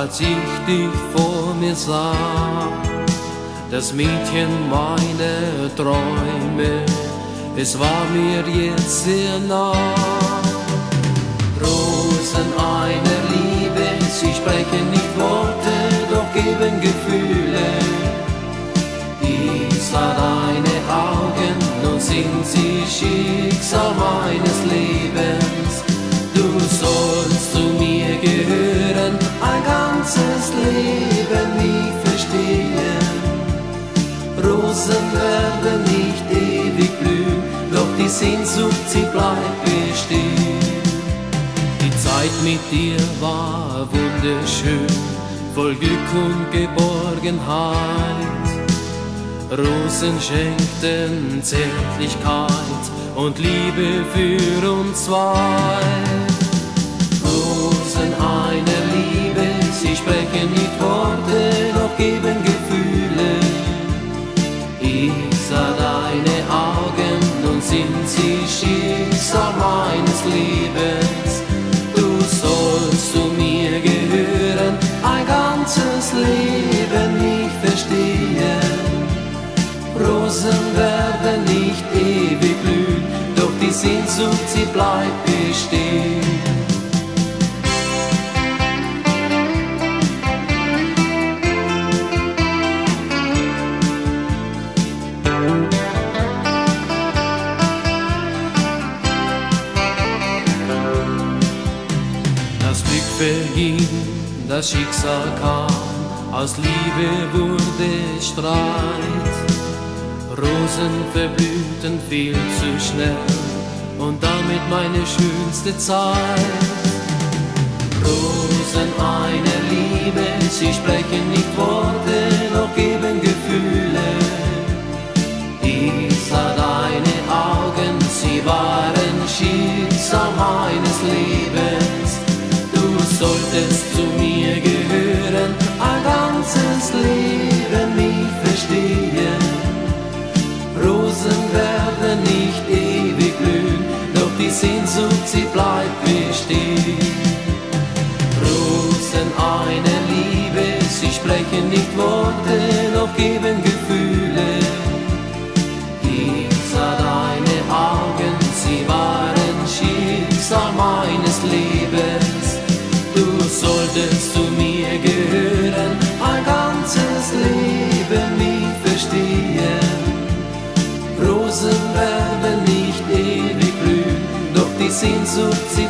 als ich dich vor mir sah. Das Mädchen meiner Träume, es war mir jetzt sehr nah. Rosen einer Liebe, sie sprechen nicht Worte, doch geben Gefühle. Ich sah deine Augen, nun sind sie Schicksal meines Lebens. Rosen werden nicht ewig blühen, doch die Sehnsucht, sie bleibt bestehen. Die Zeit mit dir war wunderschön, voll Glück und Geborgenheit. Rosen schenkten Zärtlichkeit und Liebe für uns zwei. Rosen einer Liebe, sie sprechen nicht Worte, Rosen werden nicht ewig blühen, doch die Sehnsucht, sie bleibt bestehen. Das Glück verging, das Schicksal kam, aus Liebe wurde Streit. Rosen verblühten viel zu schnell und damit meine schönste Zeit. Rosen einer Liebe, sie sprechen nicht Worte, noch geben Gefühle. Ich sah deine Augen, sie waren Schicksal meines Lebens. Du solltest zu mir gehören, ein ganzes Leben mich verstehen. Sie bleibt bestehen. Rosen eine Liebe, sie sprechen nicht Worte, noch geben Gefühle. Ich sah deine Augen, sie waren Schicksal meines Lebens. Du solltest zu mir gehören, ein ganzes Leben mich verstehen. Rosen werden nicht ewig doch die